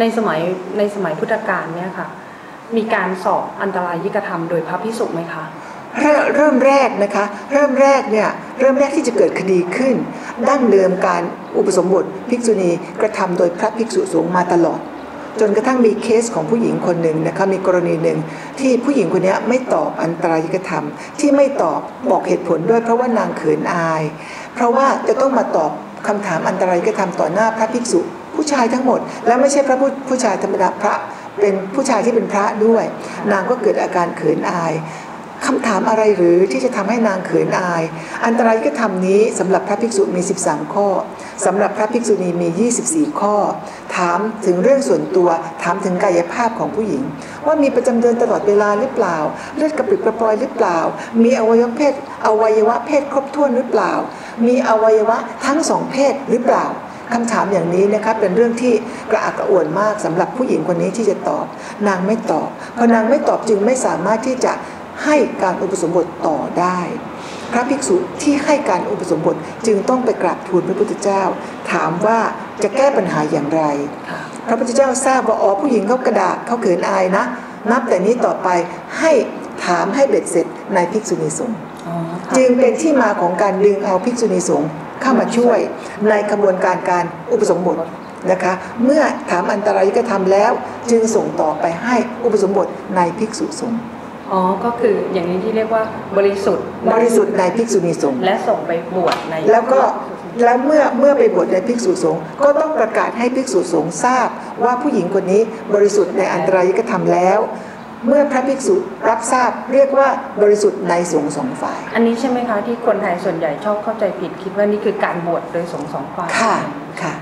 ในสมัยในสมัยพุทธกาลเนี่ยค่ะ มีการสอบอันตรายยิกธรรมโดยพระพิสุไหมคะเริ่มแรกนะคะเริ่มแรกเนี่ยเริ่มแรกที่จะเกิดคดีขึ้น ดั้งเดิมการอุปสมบทภิกษุณีกระทำโดยพระภิกษุสงฆ์มาตลอด จนกระทั่งมีเคสของผู้หญิงคนหนึ่งนะคะมีกรณีหนึ่งที่ผู้หญิงคนนี้ไม่ตอบอันตรายกธรรม ที่ไม่ตอบบอกเหตุผลด้วยเพราะว่านางเขินอาย เพราะว่าจะต้องมาตอบคำถามอันตรายกธรรมต่อหน้าพระภิกษุ ผู้ชายทั้งหมด และไม่ใช่พระผู้ผู้ชายธรรมดาพระเป็นผู้ชายที่เป็นพระด้วย นางก็เกิดอาการเขินอายคำถามอะไรหรือที่จะทำให้นางเขินอาย อันตรายก็ทำนี้สำหรับพระภิกษุมี 13 ข้อสำหรับพระภิกษุณีมี 24 ข้อ ถามถึงเรื่องส่วนตัว ถามถึงกายภาพของผู้หญิง ว่ามีประจำเดือนตลอดเวลาหรือเปล่า เลือดกระปริดกระปรอยหรือเปล่า มีอวัยวะเพศอวัยวะเพศครบถ้วนหรือเปล่า มีอวัยวะทั้งสองเพศหรือเปล่า คำถามอย่างนี้นะคะเป็นเรื่องที่กระอักกระอ่วนมากสำหรับผู้หญิงคนนี้ที่จะตอบ นางไม่ตอบพอนางไม่ตอบจึงไม่สามารถที่จะให้การอุปสมบทต่อได้ พระภิกษุที่ให้การอุปสมบทจึงต้องไปกราบทูลพระพุทธเจ้า ถามว่าจะแก้ปัญหาอย่างไร พระพุทธเจ้าทราบว่าอ๋อผู้หญิงเขากระดากเขาเขินอายนะ นับแต่นี้ต่อไปให้ถามให้เบ็ดเสร็จในภิกษุณีสงฆ์อ๋อค่ะจึงเป็นที่มาของการดึงเอาภิกษุณีสงฆ์ เข้ามาช่วยในกระบวนการการอุปสมบทนะคะเมื่อถามอันตรายก็ทำแล้ว จึงส่งต่อไปให้อุปสมบทในภิกษุสงฆ์อ๋อ ก็คืออย่างนี้ที่เรียกว่าบริสุทธิ์บริสุทธิ์ในภิกษุณีสงฆ์และส่งไปบวชในแล้วก็แล้วเมื่อเมื่อไปบวชในภิกษุสงฆ์ก็ต้องประกาศให้ภิกษุสงฆ์ทราบว่าผู้หญิงคนนี้บริสุทธิ์ในอันตรายกธรรมแล้ว เมื่อพระภิกษุรับทราบเรียกว่าบริสุทธิ์ในสงฆ์สองฝ่าย อันนี้ใช่ไหมคะที่คนไทยส่วนใหญ่ชอบเข้าใจผิดคิดว่านี่คือการบวชโดยสงฆ์สองฝ่ายค่ะค่ะ